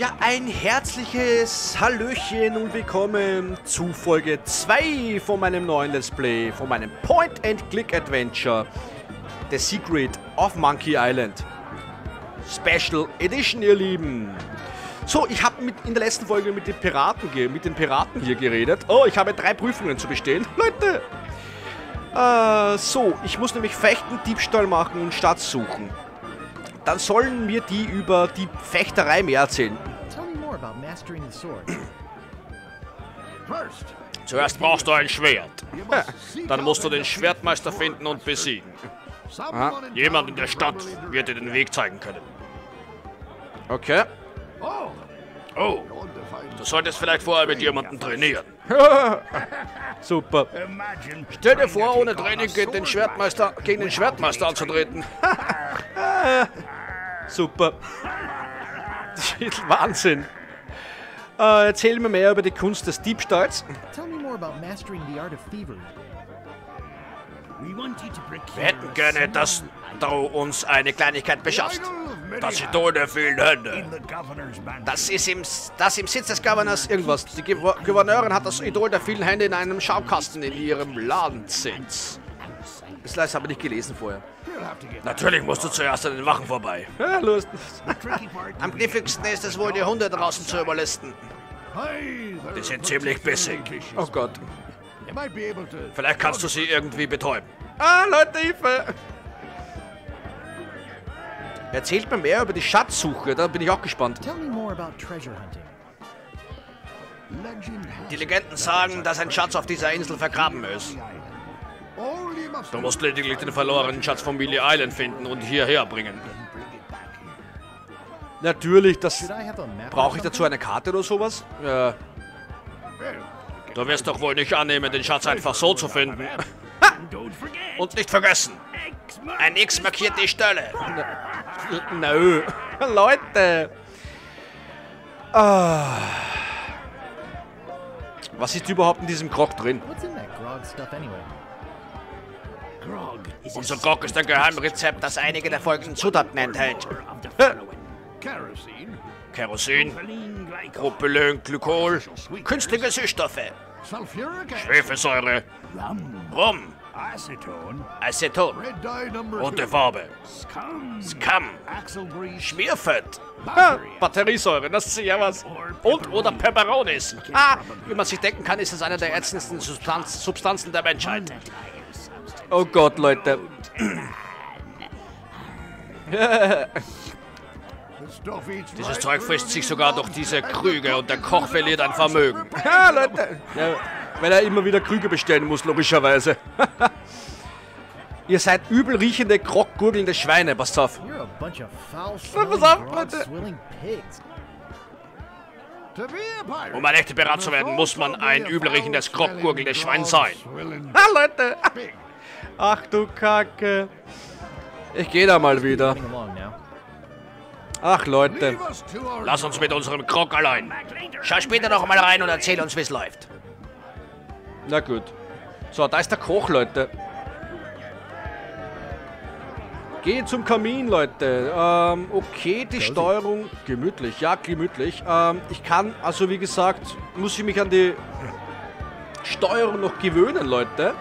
Ja, ein herzliches Hallöchen und willkommen zu Folge 2 von meinem neuen Let's Play, von meinem Point-and-Click-Adventure The Secret of Monkey Island. Special Edition, ihr Lieben. So, ich habe in der letzten Folge mit den, Piraten mit den Piraten hier geredet. Oh, ich habe drei Prüfungen zu bestehen. Leute! Äh, so, ich muss nämlich Fechten, Diebstahl machen und Stadt suchen dann sollen mir die über die Fechterei mehr erzählen. Zuerst brauchst du ein Schwert. Dann musst du den Schwertmeister finden und besiegen. Aha. Jemand in der Stadt wird dir den Weg zeigen können. Okay. Oh, du solltest vielleicht vorher mit jemandem trainieren. Super. Stell dir vor, ohne Training gegen den Schwertmeister, gegen den Schwertmeister anzutreten. Super. Wahnsinn. Äh, erzähl mir mehr über die Kunst des Diebstahls. Wir hätten gerne, dass du uns eine Kleinigkeit beschaffst. Das Idol der vielen Hände. Das ist im, das im Sitz des Gouverneurs irgendwas. Die Gouverneurin hat das Idol der vielen Hände in einem Schaukasten in ihrem Ladensitz. Das ist aber nicht gelesen vorher. Natürlich musst du zuerst an den Wachen vorbei. Ja, Lust. Am kniffligsten ist es wohl, die Hunde draußen zu überlisten. Die sind ziemlich bissig. Oh Gott. Vielleicht kannst du sie irgendwie betäuben. Ah, Leute, Hilfe! Erzählt mir mehr über die Schatzsuche, da bin ich auch gespannt. Die Legenden sagen, dass ein Schatz auf dieser Insel vergraben ist. Du musst lediglich den verlorenen Schatz von Billy Island finden und hierher bringen. Natürlich, das... Brauche ich dazu eine Karte oder sowas? Ja. Du wirst doch wohl nicht annehmen, den Schatz einfach so zu finden. Und nicht vergessen, ein X markiert die Stelle. Nö. Leute. Ah. Was ist überhaupt in diesem Grog drin? Unser Grog ist ein Geheimrezept, das einige der folgenden Zutaten enthält. Kerosin, Propylen, Glykol, künstliche Süßstoffe, Schwefelsäure, Rum, Aceton, rote Farbe, Scum, Schmierfett, ah, Batteriesäure, das ist ja was. Und oder Peperonis. Ah, wie man sich denken kann, ist es eine der ätzendsten Substanz Substanzen der Menschheit. Oh Gott, Leute. Dieses Zeug frisst sich sogar durch diese Krüge und der Koch verliert ein Vermögen. Ja, Leute. Ja, weil er immer wieder Krüge bestellen muss, logischerweise. Ihr seid übel riechende, krockgurgelnde Schweine, passt auf. Pass auf, Leute. Um ein echter Pirat zu werden, muss man ein übel riechendes, krockgurgelndes Schwein sein. Ah, Leute. Ach du Kacke. Ich gehe da mal wieder. Ach Leute. Lass uns mit unserem Krog allein. Schau später noch mal rein und erzähl uns, wie es läuft. Na gut. So, da ist der Koch, Leute. Geh zum Kamin, Leute. Ähm, okay, die Steuerung. Gemütlich, ja, gemütlich. Ähm, ich kann, also wie gesagt, muss ich mich an die Steuerung noch gewöhnen, Leute.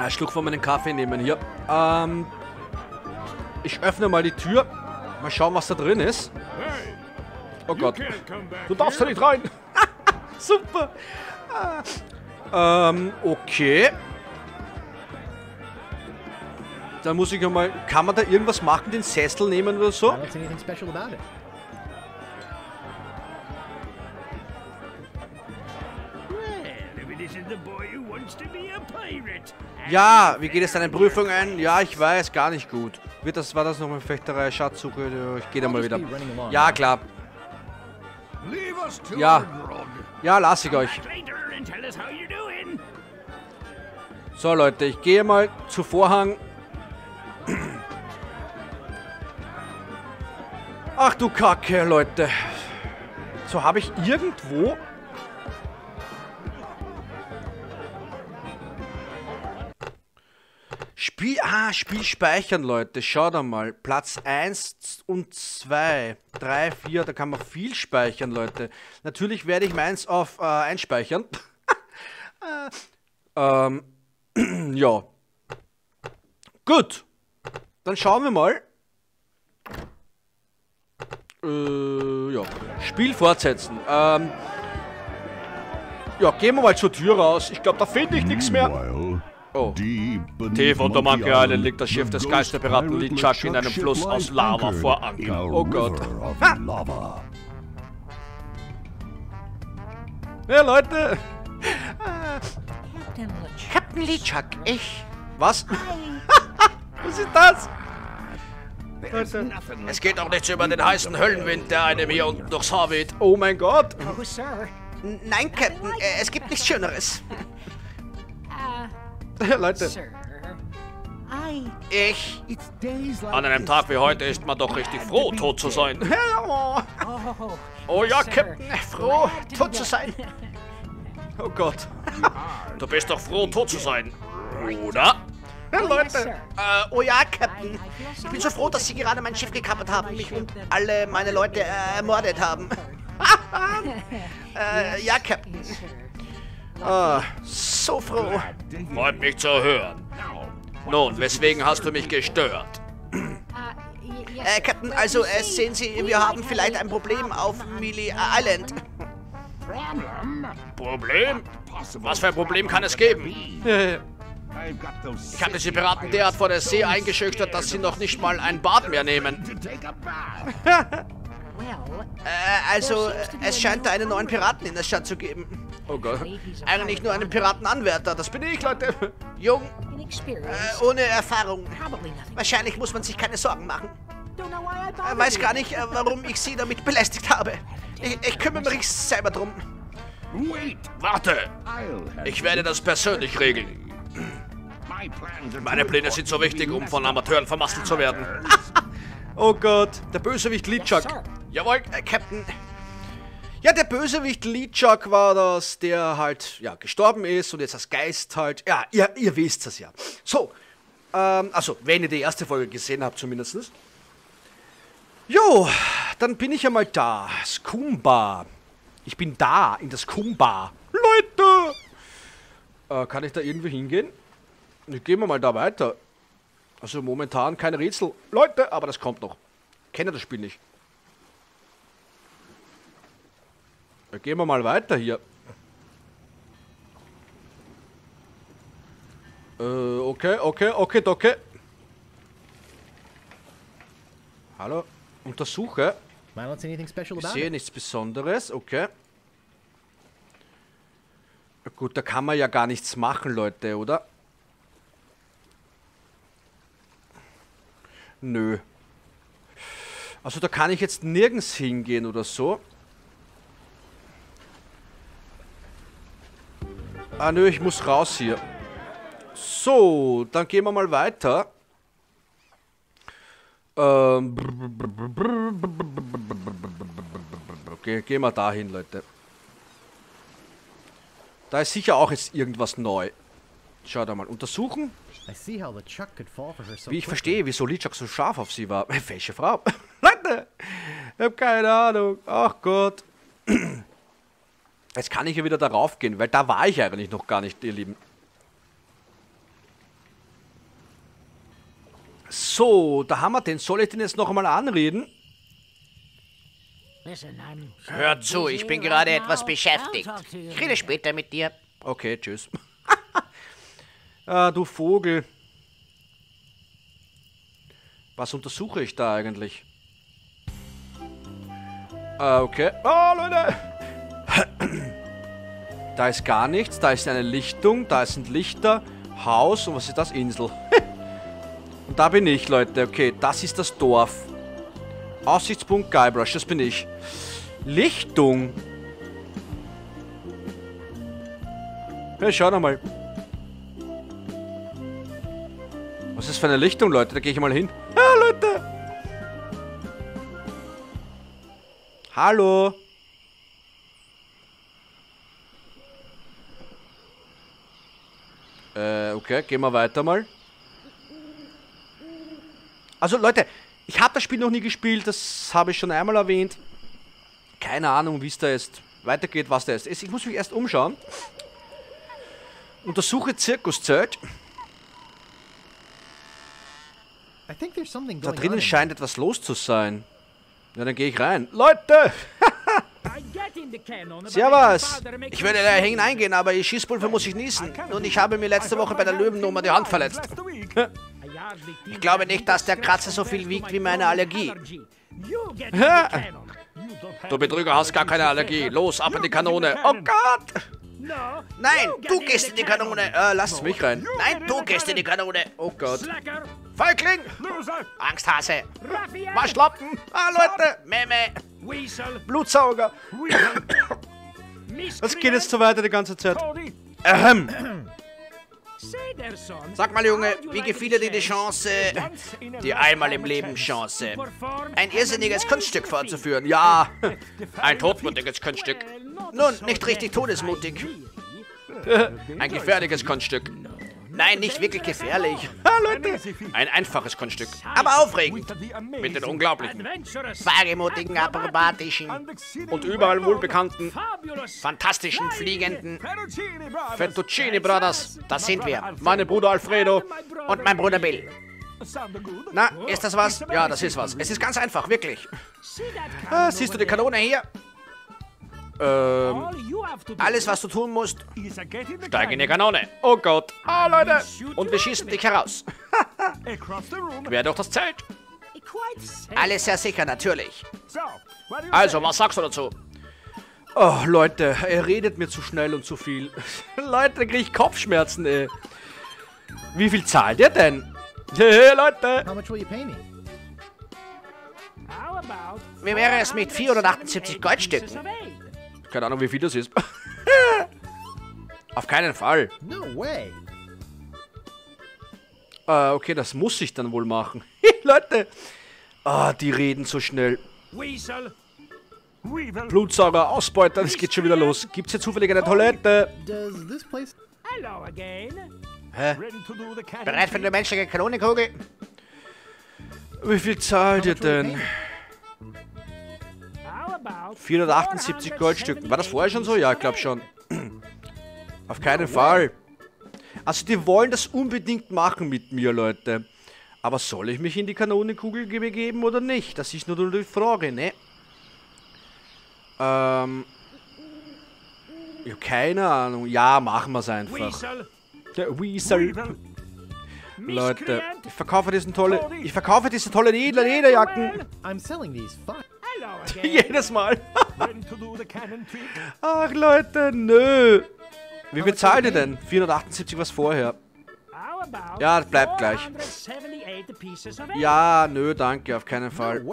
Ein Schluck von meinem Kaffee nehmen hier. Ähm, ich öffne mal die Tür. Mal schauen, was da drin ist. Oh Gott. Du darfst da nicht rein. Super. Ähm, okay. Dann muss ich mal. Kann man da irgendwas machen, den Sessel nehmen oder so? Ja, wie geht es deinen Prüfungen? Ja, ich weiß, gar nicht gut. Wird das, war das nochmal Fechterei, Schatzsuche? Ich gehe da mal wieder. Ja, klar. Ja. Ja, lass ich euch. So, Leute, ich gehe mal zu Vorhang. Ach du Kacke, Leute. So, habe ich irgendwo Spiel, ah, Spiel speichern, Leute. Schaut einmal. Platz 1 und 2, 3, 4, da kann man viel speichern, Leute. Natürlich werde ich meins auf äh, einspeichern. ähm, ja. Gut. Dann schauen wir mal. Äh, ja. Spiel fortsetzen. Ähm, ja, gehen wir mal zur Tür raus. Ich glaube, da finde ich nichts mehr. Oh. Tief unter Monkey Island liegt das Schiff des Geisterpiraten Lee Chuck in einem Fluss aus Lava vor Anker. Oh Gott. Ha! Ja, Leute. Captain Lee Chuck, ich. Was? Was ist das? Es geht auch nichts über den heißen Höllenwind, der einem hier unten durchs Haar weht. Oh mein Gott. Oh, Sir. Nein, Captain, äh, es gibt nichts Schöneres. Leute. Ich. An einem Tag wie heute ist man doch richtig froh, tot zu sein. Oh, Oh, oh ja. Captain, froh, tot zu sein. Oh Gott. Du bist doch froh, tot zu sein. Oder? Ja, Leute. Äh, oh ja, Captain. Ich bin so froh, dass Sie gerade mein Schiff gekapert haben, mich und alle meine Leute äh, ermordet haben. äh, ja, Captain. Ah, so froh. Freut mich zu hören. Nun, weswegen hast du mich gestört? Äh. Captain, also äh, sehen Sie, wir haben vielleicht ein Problem auf Mealy Island. Problem? Was für ein Problem kann es geben? Ich habe diese Piraten derart vor der See eingeschüchtert, dass sie noch nicht mal ein Bad mehr nehmen. Äh, also, es scheint da einen neuen Piraten in der Stadt zu geben. Oh Gott. Eigentlich nur einen Piratenanwärter, das bin ich, Leute. Jung, äh, ohne Erfahrung. Wahrscheinlich muss man sich keine Sorgen machen. Äh, weiß gar nicht, äh, warum ich Sie damit belästigt habe. Ich, ich kümmere mich selber drum. Warte! Ich werde das persönlich regeln. Meine Pläne sind so wichtig, um von Amateuren vermasselt zu werden. Oh Gott, der Bösewicht Lichak. Jawohl, äh, Captain. Ja, der Bösewicht Lichak war das, der halt, ja, gestorben ist und jetzt als Geist halt. Ja, ihr, ihr wisst es ja. So, ähm, also, wenn ihr die erste Folge gesehen habt zumindest. Jo, dann bin ich ja mal da. Skumba. Ich bin da, in das Skumba. Leute! Äh, kann ich da irgendwie hingehen? Gehen wir mal da weiter. Also momentan kein Rätsel. Leute, aber das kommt noch. Kenne das Spiel nicht. Ja, gehen wir mal weiter hier. Äh, okay, okay, okay, okay. Hallo? Untersuche. Ich sehe nichts Besonderes, okay. Ja, Gut, da kann man ja gar nichts machen, Leute, oder? Nö. Also da kann ich jetzt nirgends hingehen oder so. Ah nö, ich muss raus hier. So, dann gehen wir mal weiter. Ähm, okay, gehen wir dahin, Leute. Da ist sicher auch jetzt irgendwas neu. Untersuchen. Fall for her so Wie ich verstehe, wieso Lichak so scharf auf sie war. Welche Frau? Leute! Ich hab keine Ahnung. Ach Gott. Jetzt kann ich ja wieder darauf gehen, weil da war ich eigentlich noch gar nicht, ihr Lieben. So, da haben wir den. Soll ich den jetzt noch einmal anreden? Hör zu, ich bin gerade etwas beschäftigt. Ich rede später mit dir. Okay, tschüss. ah, du Vogel. Was untersuche ich da eigentlich? Ah, okay. Oh, Leute! Da ist gar nichts. Da ist eine Lichtung. Da sind Lichter. Haus. Und was ist das? Insel. und da bin ich, Leute. Okay, das ist das Dorf. Aussichtspunkt Guybrush. Das bin ich. Lichtung. Hey, schau doch mal. Was ist das für eine Lichtung, Leute? Da gehe ich mal hin. Ah, Leute! Hallo? Äh, okay, gehen wir weiter mal. Also Leute, ich habe das Spiel noch nie gespielt, das habe ich schon einmal erwähnt. Keine Ahnung, wie es da jetzt weitergeht, was da jetzt ist. Ich muss mich erst umschauen. Untersuche Zirkuszelt. Da drinnen in scheint etwas los zu sein. Ja, dann gehe ich rein. Leute! Servus! Ich würde da hineingehen, aber ihr Schießpulver muss ich niesen. Und ich habe mir letzte Woche bei der Löwennummer die Hand verletzt. Ich glaube nicht, dass der Kratzer so viel wiegt wie meine Allergie. Du Betrüger hast gar keine Allergie. Los, ab in die Kanone. Oh Gott! Nein, du gehst in die Kanone. Äh, lass mich rein. Nein, du gehst in die Kanone. Oh Gott. Feigling! Angsthase! Waschlappen! Ah, Leute! Meme! Blutsauger! Das geht jetzt so weiter die ganze Zeit. Ahem. Sag mal, Junge, wie gefiel dir die Chance, die einmal im Leben Chance, ein irrsinniges Kunststück vorzuführen? Ja, ein todmutiges Kunststück. Nun, nicht richtig todesmutig. Ein gefährliches Kunststück. Nein, nicht wirklich gefährlich. Ha, Leute, ein einfaches Kunststück. Aber aufregend. Mit den unglaublichen, wagemutigen, akrobatischen und überall wohlbekannten, fantastischen, fliegenden Fettuccine Brothers. Das sind wir. Meine Bruder Alfredo und mein Bruder Bill. Na, ist das was? Ja, das ist was. Es ist ganz einfach, wirklich. Ah, siehst du die Kanone hier? Ähm, alles, was du tun musst, steig in die Kanone. Oh Gott. Ah, Leute. Und wir schießen dich heraus. Quer durch das Zelt. Alles sehr sicher, natürlich. Also, was sagst du dazu? Oh, Leute, er redet mir zu schnell und zu viel. Leute, da krieg ich Kopfschmerzen, ey. Wie viel zahlt ihr denn? Hey, Leute. Wie wäre es mit 478 Goldstücken? Keine Ahnung, wie viel das ist. Auf keinen Fall. No way. Äh, okay, das muss ich dann wohl machen. Leute. Ah, die reden so schnell. Blutsauger, Ausbeuter, das geht schon wieder los. Gibt's hier zufällig eine Toilette? Does this place... Hä? Bereit für eine menschliche Kanonenkugel? Wie viel zahlt ihr denn? 478 Goldstück. War das vorher schon so? Ja, ich glaube schon. Auf keinen Fall. Also die wollen das unbedingt machen mit mir, Leute. Aber soll ich mich in die Kanonenkugel ge- begeben oder nicht? Das ist nur die Frage, ne? Ähm... Ja, keine Ahnung. Ja, machen wir es einfach. Der Weasel. Leute, ich verkaufe diesen tolle, ich verkaufe diese tollen edlen Lederjacken. I'm selling these. Jedes Mal. Ach Leute, nö. Wie viel zahlt ihr denn? 478 was vorher. Ja, das bleibt gleich. Ja, nö, danke, auf keinen Fall.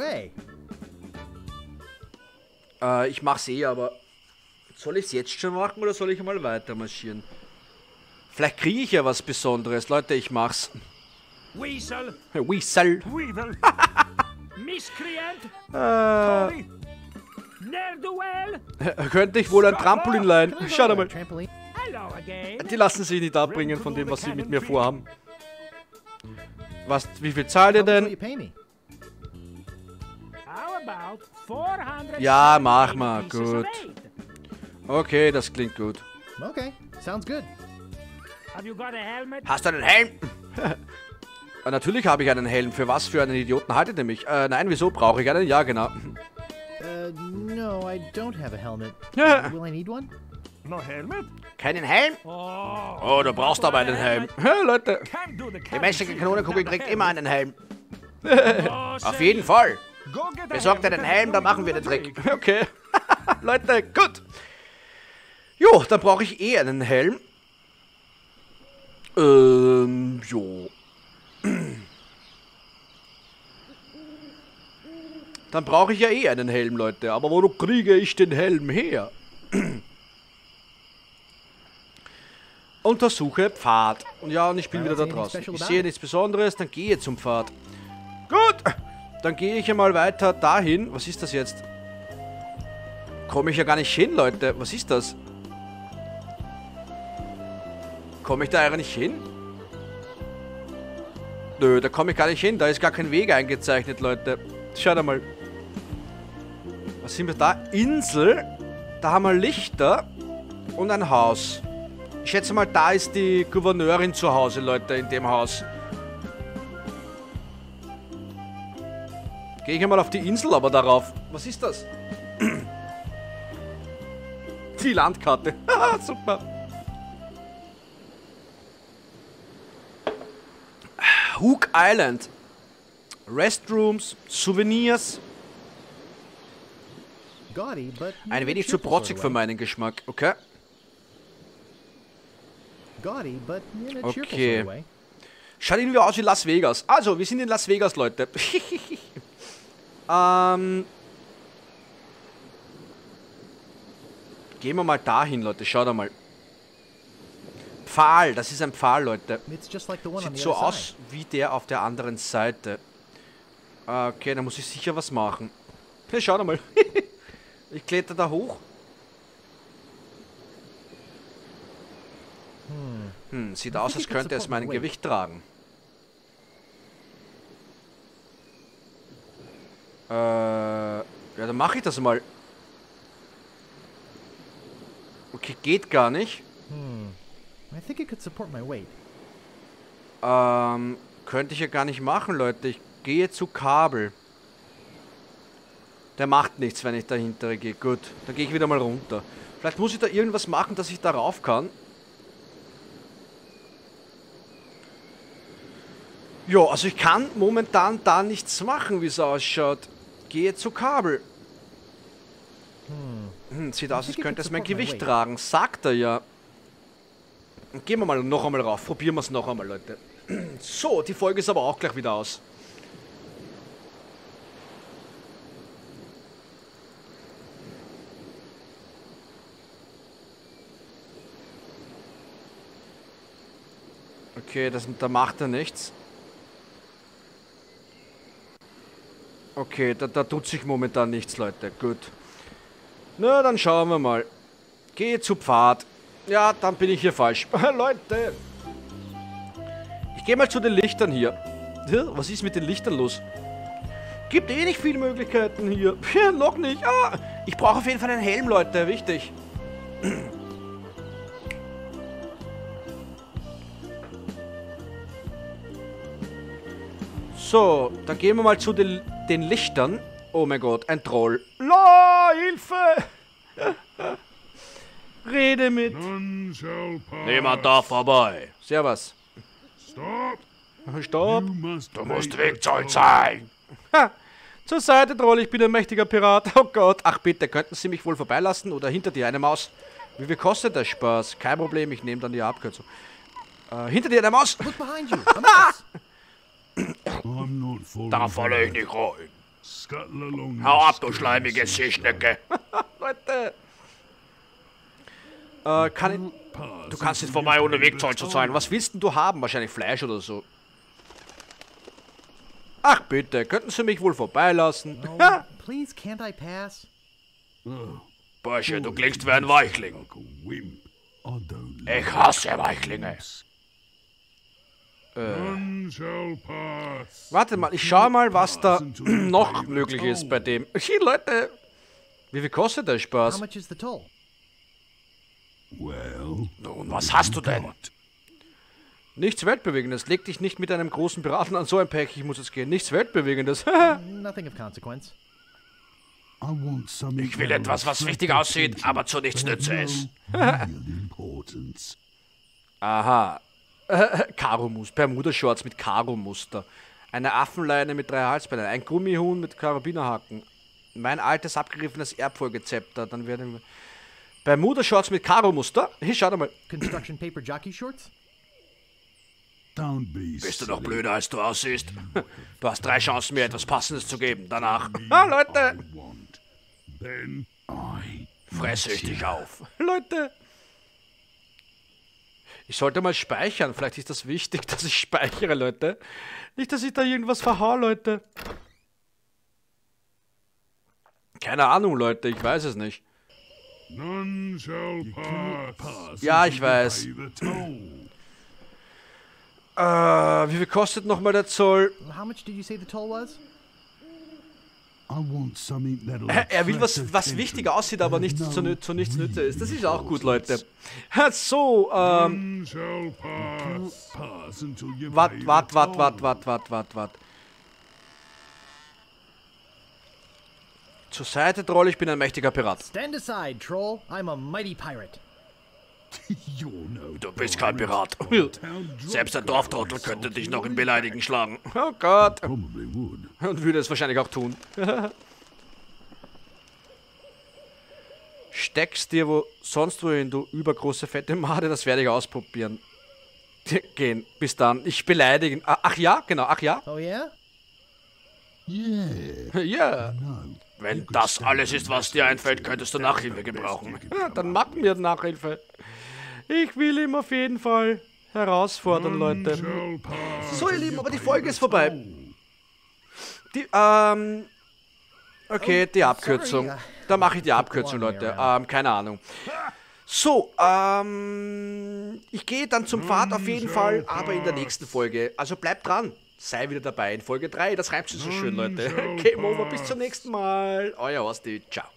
Äh, ich mach's eh, aber soll ich's jetzt schon machen oder soll ich mal weiter marschieren? Vielleicht kriege ich ja was Besonderes. Leute, ich mach's. Weasel, Weasel. Miscreant, Äh, könnte ich wohl ein Trampolin leihen? Schau mal. Die lassen sich nicht abbringen von dem, was sie mit mir vorhaben. Was, wie viel zahlt ihr denn? you pay me? How about 400 Ja, mach mal, gut. Okay, das klingt gut. Okay, sounds good. Have you got a helmet? Hast du einen Helm? Äh, Natürlich habe ich einen Helm. Für was für einen Idioten haltet ihr mich? Äh, nein, wieso brauche ich einen? Ja, genau. Uh, no, I don't have a helmet. Ja. Will I need one? Keinen Helm? Oh, Oh, du brauchst aber einen Helm. Hä, Leute, die menschliche Kanonenkugel trägt immer einen Helm. Oh, Auf jeden Fall. Besorgt dir den Helm, dann machen wir den Trick. Okay. Leute, gut. Jo, dann brauche ich eh einen Helm. Ähm, jo. Dann brauche ich ja eh einen Helm, Leute. Aber wo kriege ich den Helm her? Untersuche Pfad. Und ja, und ich bin wieder da draußen. Ich sehe nichts Besonderes, dann gehe zum Pfad. Gut, dann gehe ich einmal weiter dahin. Was ist das jetzt? Komme ich ja gar nicht hin, Leute. Was ist das? Komme ich da eigentlich hin? Nö, da komme ich gar nicht hin. Da ist gar kein Weg eingezeichnet, Leute. Schaut mal. Was sind wir da? Insel. Da haben wir Lichter und ein Haus. Ich schätze mal, da ist die Gouverneurin zu Hause, Leute, in dem Haus. Gehe ich einmal auf die Insel, aber darauf. Was ist das? Die Landkarte. Super. Hook Island. Restrooms, Souvenirs. Ein wenig zu protzig für meinen Geschmack, okay? Okay. Schaut irgendwie aus wie Las Vegas. Also, wir sind in Las Vegas, Leute. ähm. Gehen wir mal dahin, Leute. Schaut mal. Pfahl, das ist ein Pfahl, Leute. Sieht so aus wie der auf der anderen Seite. Okay, da muss ich sicher was machen. Hey, schau mal. ich kletter da hoch. Hm, sieht aus, als könnte es mein Gewicht tragen. Äh, ja, dann mache ich das mal. Okay, geht gar nicht. I think it could support my weight. Ähm, könnte ich ja gar nicht machen, Leute. Ich gehe zu Kabel. Der macht nichts, wenn ich dahinter gehe. Gut, dann gehe ich wieder mal runter. Vielleicht muss ich da irgendwas machen, dass ich da rauf kann. Ja, also ich kann momentan da nichts machen, wie es ausschaut. Gehe zu Kabel. Hm, sieht aus, als könnte es mein Gewicht tragen. Sagt er ja. Gehen wir mal noch einmal rauf. Probieren wir es noch einmal, Leute. So, die Folge ist aber auch gleich wieder aus. Okay, das, da macht er nichts. Okay, da, da tut sich momentan nichts, Leute. Gut. Na, dann schauen wir mal. Gehe zu Pfad. Ja, dann bin ich hier falsch. Leute! Ich gehe mal zu den Lichtern hier. Was ist mit den Lichtern los? Gibt eh nicht viele Möglichkeiten hier. Noch nicht. Ah, ich brauche auf jeden Fall einen Helm, Leute. Wichtig. So, dann gehen wir mal zu den, den Lichtern. Oh mein Gott, ein Troll. La, Hilfe! Rede mit. Niemand da vorbei. Servus. Stop. Stopp. Must Du musst toll. zahlen. Ha, zur Seite, Troll, ich bin ein mächtiger Pirat. Oh Gott. Ach bitte, könnten Sie mich wohl vorbeilassen oder hinter dir eine Maus? Wie viel kostet der Spaß? Kein Problem, ich nehme dann die Abkürzung. Äh, hinter dir eine Maus. Look behind you. A mouse. I'm not falling Da falle ich nicht rein. Hau ab, du schleimige Seeschnecke. Leute. Äh, kann ich... Du kannst nicht until vorbei, ohne the zu zahlen. Was willst denn du haben? Wahrscheinlich Fleisch oder so. Ach bitte, könnten Sie mich wohl vorbeilassen? Oh, please, can't I pass? Bursche, du klingst wie ein Weichling. Ich hasse Weichlinge. Pass. Warte mal, ich schau mal, was da noch möglich ist bei dem. Hey, Leute, wie viel kostet der Spaß? Well, Nun, was hast du denn? Nichts Weltbewegendes. Leg dich nicht mit einem großen Piraten an so ein Pech. Ich muss jetzt gehen. Nichts Weltbewegendes. Nothing of consequence. I want something Ich will etwas, was wichtig aussieht, aber zu nichts nütze no ist. real Aha. Karo-Muster. Bermuda-Shorts mit Karo-Muster. Eine Affenleine mit drei Halsbeinen. Ein Gummihuhn mit Karabinerhaken. Mein altes abgegriffenes Erbfolgezepter. Dann werden wir... Bermuda-Shorts mit Karo-Muster. Hier, schau mal. Construction paper jockey shorts? Don't be Bist du noch blöder, als du aussiehst? Du hast drei Chancen, mir etwas Passendes zu geben. Danach Ah, Leute. Fresse ich dich auf. Leute. Ich sollte mal speichern. Vielleicht ist das wichtig, dass ich speichere, Leute. Nicht, dass ich da irgendwas verhau, Leute. Keine Ahnung, Leute. Ich weiß es nicht. None shall pass. Ja, ich weiß. Äh, wie viel kostet nochmal der Zoll? How much did you say the toll was? Er will was, was wichtiger aussieht, aber nicht No zu, zu nichts nütze ist. Das ist auch gut. Leute. So, ähm, wart, wart, wart, wart, wart, wart, wart, wart. Zur Seite, Troll, ich bin ein mächtiger Pirat. Stand aside, troll. I'm a mighty pirate. Du bist kein Pirat. Selbst ein drunk Dorftrottel könnte dich noch in Beleidigen schlagen. Oh Gott. Und würde es wahrscheinlich auch tun. Steckst dir wo sonst wohin, du übergroße fette Made, das werde ich ausprobieren. Gehen, bis dann. Ich beleidigen. Ah, Ach ja, genau, ach ja. Oh, yeah? Yeah. Ja. No. Wenn das alles ist, was dir einfällt, könntest du Nachhilfe gebrauchen. Ja, dann machen wir Nachhilfe. Ich will ihn auf jeden Fall herausfordern, Leute. So, ihr Lieben, aber die Folge ist vorbei. Die, ähm. Okay, die Abkürzung. Da mache ich die Abkürzung, Leute. Ähm, keine Ahnung. So, ähm. Ich gehe dann zum Pfad auf jeden Fall, aber in der nächsten Folge. Also bleibt dran. Sei wieder dabei in Folge 3. Das reimt sich so schön, Leute. Game over. Bis zum nächsten Mal. Euer Horsti. Ciao.